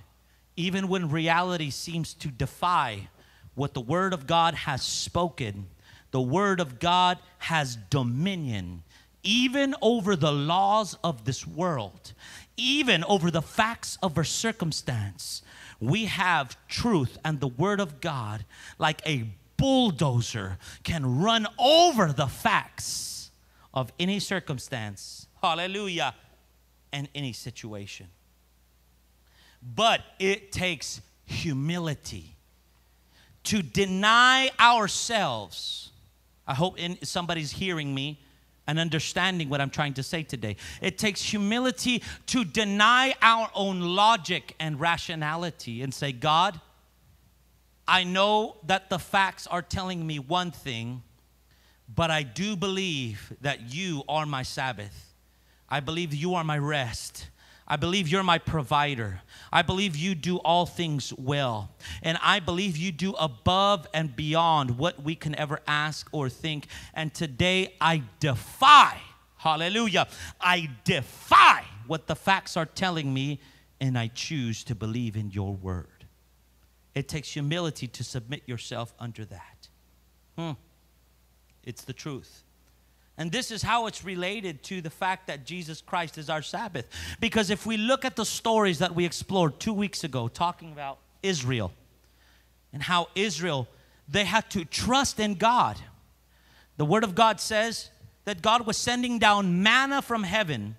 Speaker 1: even when reality seems to defy what the Word of God has spoken, the Word of God has dominion even over the laws of this world, even over the facts of our circumstance. We have truth, and the Word of God, like a bulldozer, can run over the facts of any circumstance. Hallelujah. And any situation. But it takes humility to deny ourselves. I hope in, somebody's hearing me and understanding what I'm trying to say today. It takes humility to deny our own logic and rationality and say, God, I know that the facts are telling me one thing, but I do believe that you are my Sabbath. I believe you are my rest. I believe you're my provider. I believe you do all things well. And I believe you do above and beyond what we can ever ask or think. And today I defy, hallelujah, I defy what the facts are telling me, and I choose to believe in your word. It takes humility to submit yourself under that. Hmm. It's the truth. And this is how it's related to the fact that Jesus Christ is our Sabbath. Because if we look at the stories that we explored two weeks ago, talking about Israel and how Israel, they had to trust in God. The Word of God says that God was sending down manna from heaven,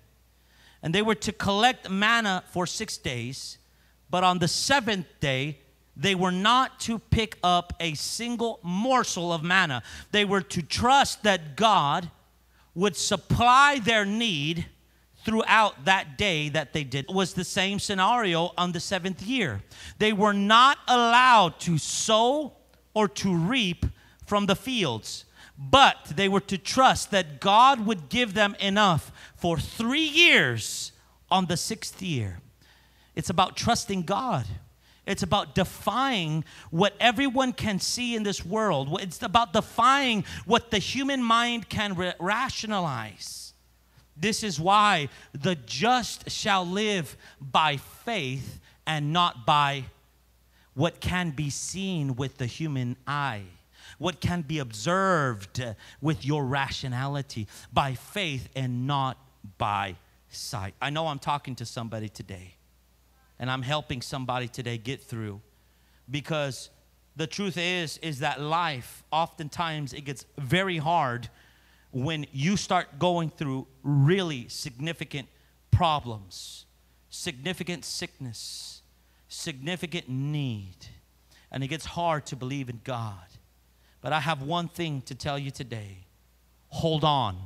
Speaker 1: and they were to collect manna for six days. But on the seventh day, they were not to pick up a single morsel of manna. They were to trust that God would supply their need throughout that day that they did. It was the same scenario on the seventh year. They were not allowed to sow or to reap from the fields, but they were to trust that God would give them enough for three years on the sixth year. It's about trusting God. It's about defying what everyone can see in this world. It's about defying what the human mind can ra- rationalize. This is why the just shall live by faith and not by what can be seen with the human eye, what can be observed with your rationality, by faith and not by sight. I know I'm talking to somebody today and I'm helping somebody today get through because the truth is is that life oftentimes it gets very hard when you start going through really significant problems, significant sickness, significant need. And it gets hard to believe in God. But I have one thing to tell you today. Hold on.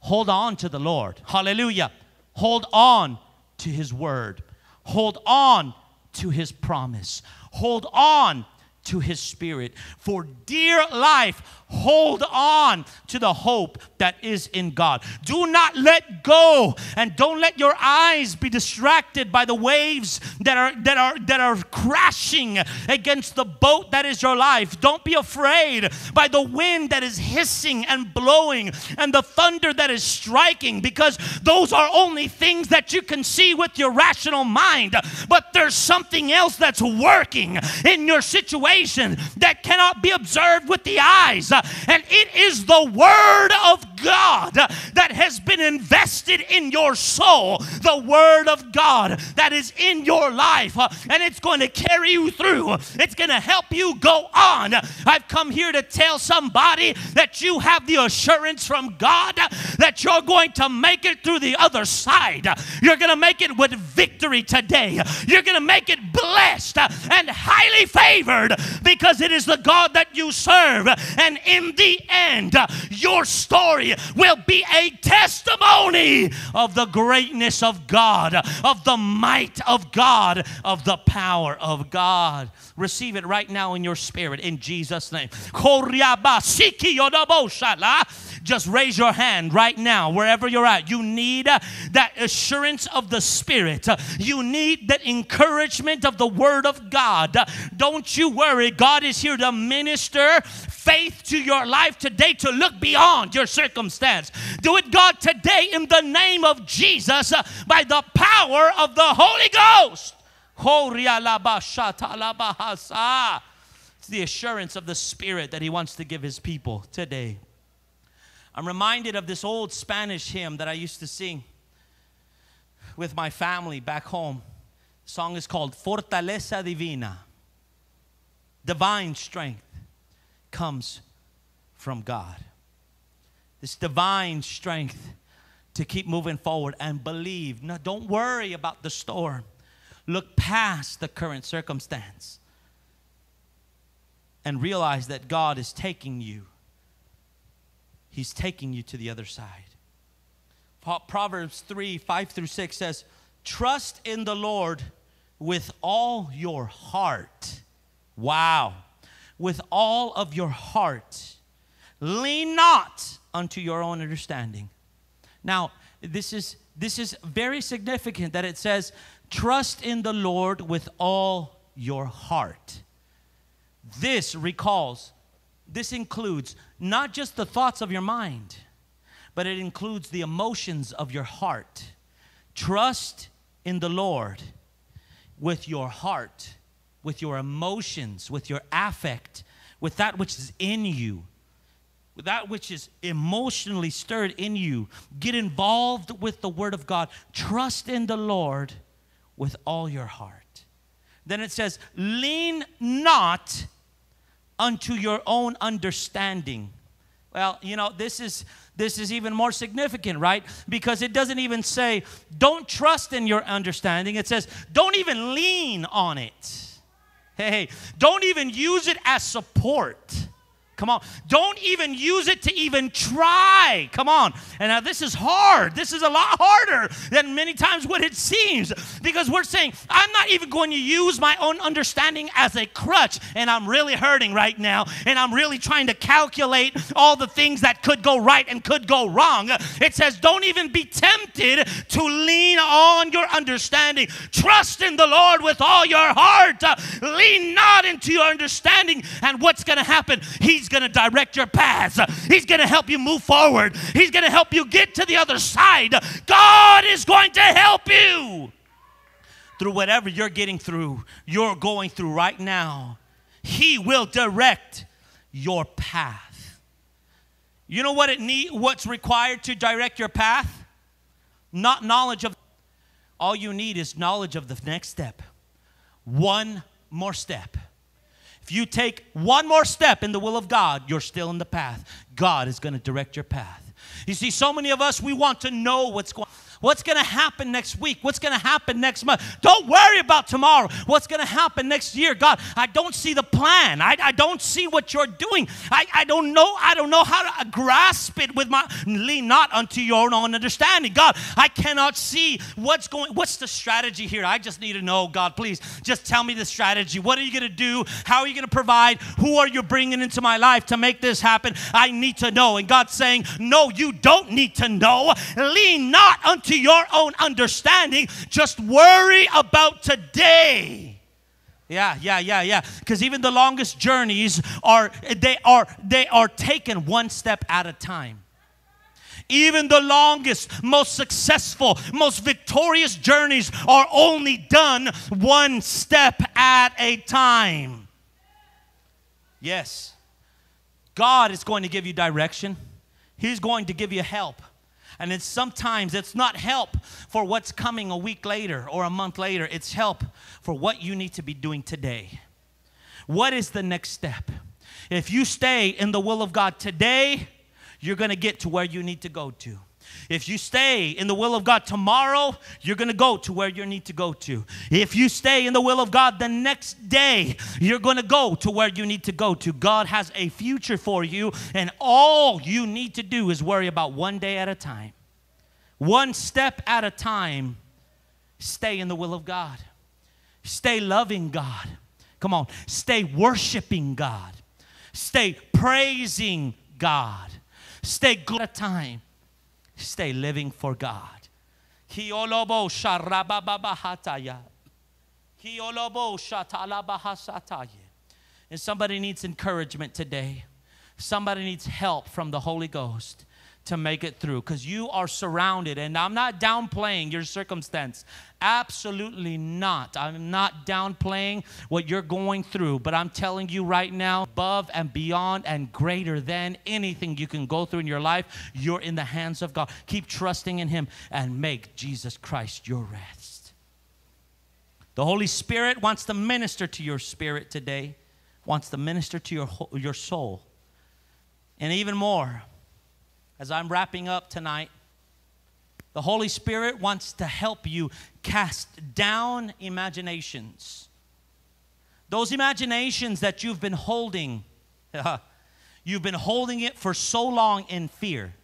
Speaker 1: Hold on to the Lord. Hallelujah. Hold on to his word. Hold on to his promise. Hold on to his spirit. For dear life, hold on to the hope that is in God. Do not let go and don't let your eyes be distracted by the waves that are that are that are crashing against the boat that is your life. Don't be afraid by the wind that is hissing and blowing and the thunder that is striking because those are only things that you can see with your rational mind. But there's something else that's working in your situation that cannot be observed with the eyes. And it is the Word of God that has been invested in your soul, the Word of God that is in your life, uh, and it's going to carry you through. It's going to help you go on. I've come here to tell somebody that you have the assurance from God that you're going to make it through the other side. You're going to make it with victory today. You're going to make it blessed and highly favored because it is the God that you serve. And in the end, your story will be a testimony of the greatness of God, of the might of God, of the power of God. Receive it right now in your spirit in Jesus' name. Just raise your hand right now, wherever you're at. You need uh, that assurance of the Spirit. You need that encouragement of the Word of God. Don't you worry. God is here to minister faith to your life today to look beyond your circumstance. Do it, God, today in the name of Jesus uh, by the power of the Holy Ghost. It's the assurance of the Spirit that He wants to give His people today. I'm reminded of this old Spanish hymn that I used to sing with my family back home. The song is called Fortaleza Divina. Divine strength comes from God. This divine strength to keep moving forward and believe. No, don't worry about the storm. Look past the current circumstance and realize that God is taking you. He's taking you to the other side. Proverbs 3 5 through 6 says, Trust in the Lord with all your heart. Wow. With all of your heart. Lean not unto your own understanding. Now, this is this is very significant that it says, trust in the Lord with all your heart. This recalls, this includes not just the thoughts of your mind, but it includes the emotions of your heart. Trust in the Lord with your heart, with your emotions, with your affect, with that which is in you, that which is emotionally stirred in you. Get involved with the Word of God. Trust in the Lord with all your heart. Then it says, lean not unto your own understanding. Well, you know, this is this is even more significant, right? Because it doesn't even say don't trust in your understanding. It says don't even lean on it. Hey, hey, don't even use it as support. Come on. Don't even use it to even try. Come on. And now this is hard. This is a lot harder than many times what it seems because we're saying, I'm not even going to use my own understanding as a crutch. And I'm really hurting right now. And I'm really trying to calculate all the things that could go right and could go wrong. It says, don't even be tempted to lean on your understanding. Trust in the Lord with all your heart. Lean not into your understanding. And what's going to happen? He's going to direct your paths. He's going to help you move forward. He's going to help you get to the other side. God is going to help you through whatever you're getting through, you're going through right now. He will direct your path. You know what it need what's required to direct your path? Not knowledge of all you need is knowledge of the next step. One more step. If you take one more step in the will of God, you're still in the path. God is going to direct your path. You see, so many of us, we want to know what's going What's going to happen next week? What's going to happen next month? Don't worry about tomorrow. What's going to happen next year? God, I don't see the plan. I, I don't see what you're doing. I, I don't know. I don't know how to grasp it with my lean not unto your own understanding. God, I cannot see what's going. What's the strategy here? I just need to know, God, please just tell me the strategy. What are you going to do? How are you going to provide? Who are you bringing into my life to make this happen? I need to know. And God's saying, No, you don't need to know. Lean not unto your own understanding. Just worry about today. Yeah, yeah, yeah, yeah. Because even the longest journeys are they are they are taken one step at a time. Even the longest, most successful, most victorious journeys are only done one step at a time. Yes. God is going to give you direction. He's going to give you help. And it's sometimes it's not help for what's coming a week later or a month later. It's help for what you need to be doing today. What is the next step? If you stay in the will of God today, you're going to get to where you need to go to. If you stay in the will of God tomorrow, you're going to go to where you need to go to. If you stay in the will of God the next day, you're going to go to where you need to go to. God has a future for you, and all you need to do is worry about one day at a time. One step at a time, stay in the will of God. Stay loving God. Come on, stay worshiping God. Stay praising God. Stay good at time. Stay living for God. And somebody needs encouragement today. Somebody needs help from the Holy Ghost to make it through because you are surrounded. And I'm not downplaying your circumstance. Absolutely not. I'm not downplaying what you're going through, but I'm telling you right now, above and beyond and greater than anything you can go through in your life, you're in the hands of God. Keep trusting in Him and make Jesus Christ your rest. The Holy Spirit wants to minister to your spirit today, wants to minister to your, your soul. And even more, as I'm wrapping up tonight, the Holy Spirit wants to help you cast down imaginations. Those imaginations that you've been holding, you've been holding it for so long in fear.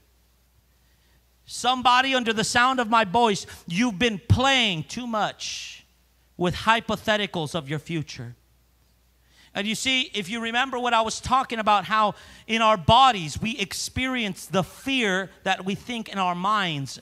Speaker 1: Somebody under the sound of my voice, you've been playing too much with hypotheticals of your future. And you see, if you remember what I was talking about, how in our bodies we experience the fear that we think in our minds.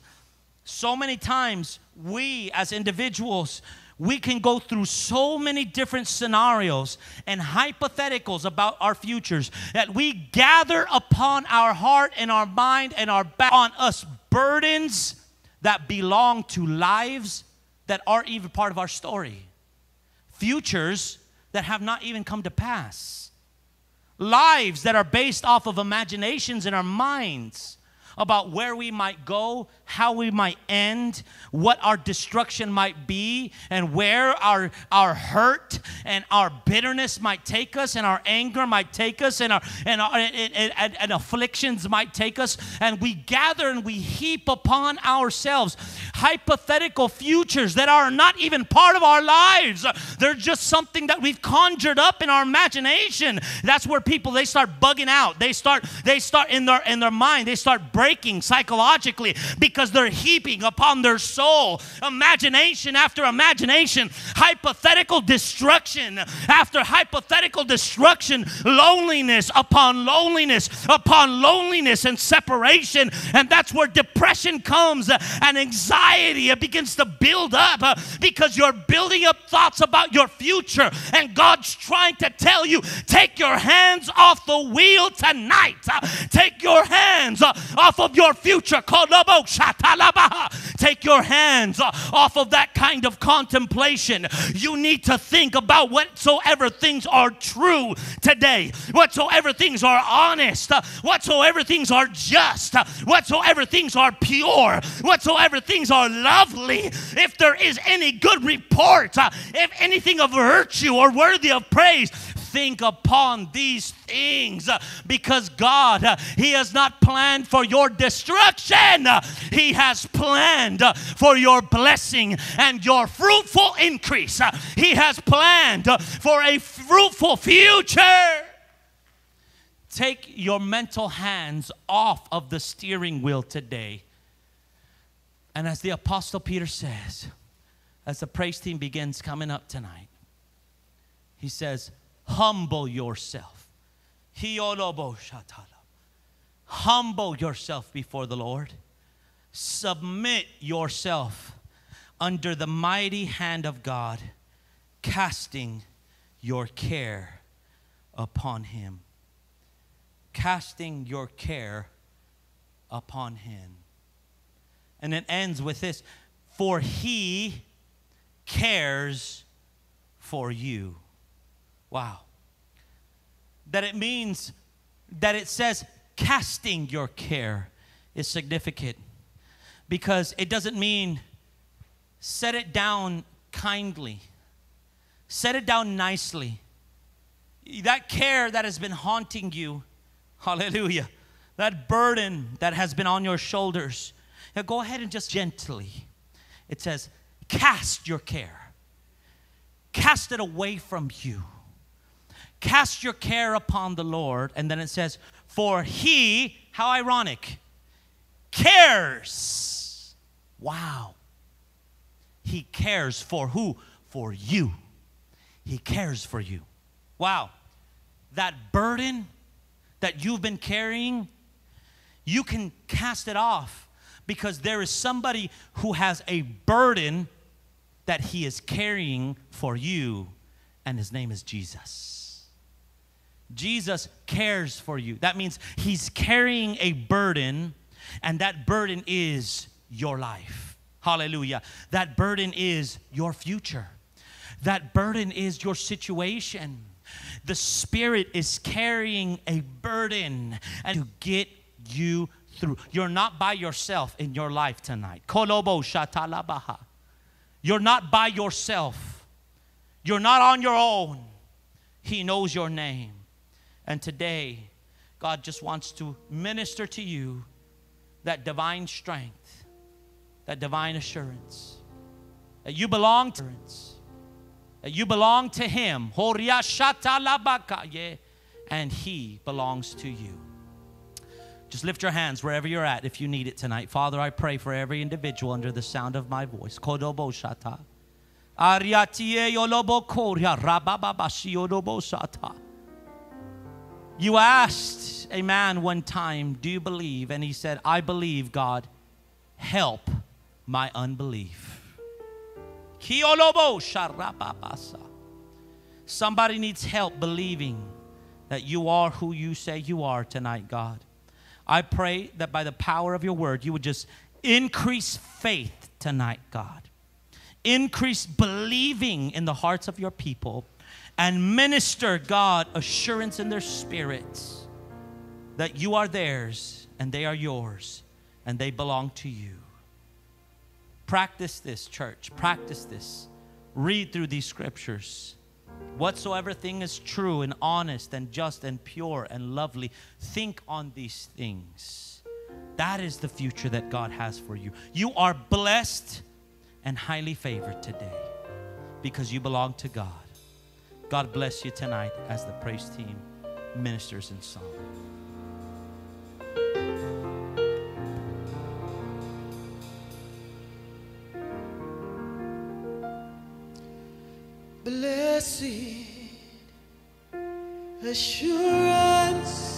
Speaker 1: So many times, we as individuals, we can go through so many different scenarios and hypotheticals about our futures that we gather upon our heart and our mind and our back on us burdens that belong to lives that aren't even part of our story. Futures that have not even come to pass. Lives that are based off of imaginations in our minds about where we might go, how we might end, what our destruction might be, and where our, our hurt and our bitterness might take us, and our anger might take us, and our and, our, and, and, and afflictions might take us. And we gather and we heap upon ourselves hypothetical futures that are not even part of our lives. They're just something that we've conjured up in our imagination. That's where people they start bugging out. They start they start in their in their mind, they start breaking psychologically because they're heaping upon their soul imagination after imagination, hypothetical destruction after hypothetical destruction, loneliness upon loneliness upon loneliness and separation. And that's where depression comes and anxiety begins to build up because you're building up thoughts about your future. And God's trying to tell you take your hands off the wheel tonight. Take your hands uh, of your future. Take your hands off of that kind of contemplation. You need to think about whatsoever things are true today, whatsoever things are honest, whatsoever things are just, whatsoever things are pure, whatsoever things are lovely. If there is any good report, if anything of virtue or worthy of praise, think upon these things uh, because God, uh, He has not planned for your destruction. Uh, He has planned for your blessing and your fruitful increase. He has planned for a fruitful future. Take your mental hands off of the steering wheel today. And as the Apostle Peter says, as the praise team begins coming up tonight, he says, Humble yourself. Humble yourself before the Lord. Submit yourself under the mighty hand of God, casting your care upon Him. Casting your care upon Him. And it ends with this For He cares for you. Wow. That it means that it says casting your care is significant because it doesn't mean set it down kindly, set it down nicely. That care that has been haunting you, hallelujah, that burden that has been on your shoulders, now go ahead and just gently, it says, cast your care, cast it away from you. Cast your care upon the Lord. And then it says, For he, how ironic, cares. Wow. He cares for who? For you. He cares for you. Wow. That burden that you've been carrying, you can cast it off because there is somebody who has a burden that he is carrying for you, and his name is Jesus. Jesus cares for you. That means he's carrying a burden, and that burden is your life. Hallelujah. That burden is your future. That burden is your situation. The Spirit is carrying a burden and to get you through. You're not by yourself in your life tonight. Kolobo shatalabaha. You're not by yourself. You're not on your own. He knows your name. And today, God just wants to minister to you that divine strength, that divine assurance, that you belong to that you belong to Him. And He belongs to you. Just lift your hands wherever you're at if you need it tonight. Father, I pray for every individual under the sound of my voice. Kodobo shata. Ariatie yolobo koria shata. You asked a man one time, Do you believe? And he said, I believe, God. Help my unbelief. Somebody needs help believing that you are who you say you are tonight, God. I pray that by the power of your word, you would just increase faith tonight, God. Increase believing in the hearts of your people and minister, God, assurance in their spirits that you are theirs and they are yours and they belong to you. Practice this, church. Practice this. Read through these scriptures. Whatsoever thing is true and honest and just and pure and lovely, think on these things. That is the future that God has for you. You are blessed and highly favored today because you belong to God. God bless you tonight as the praise team ministers in song.
Speaker 2: Blessed assurance,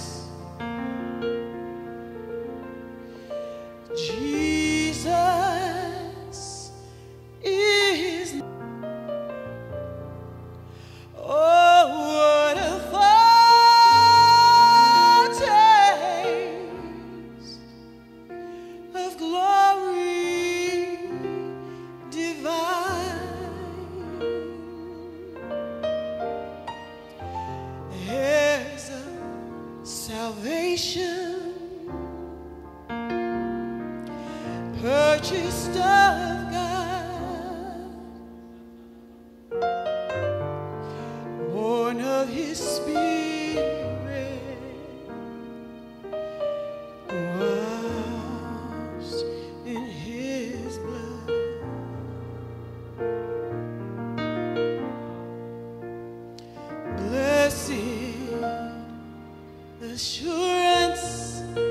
Speaker 2: assurance.